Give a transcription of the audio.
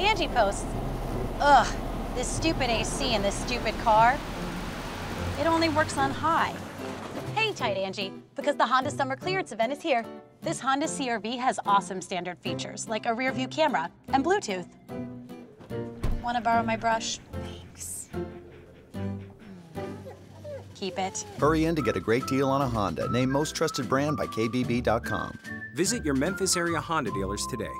Angie posts. Ugh, this stupid AC in this stupid car. It only works on high. Hey, tight, Angie, because the Honda Summer Clearance event is here. This Honda CRV has awesome standard features, like a rear view camera and Bluetooth. Want to borrow my brush? Thanks. Hmm. Keep it. Hurry in to get a great deal on a Honda, named most trusted brand by KBB.com. Visit your Memphis area Honda dealers today.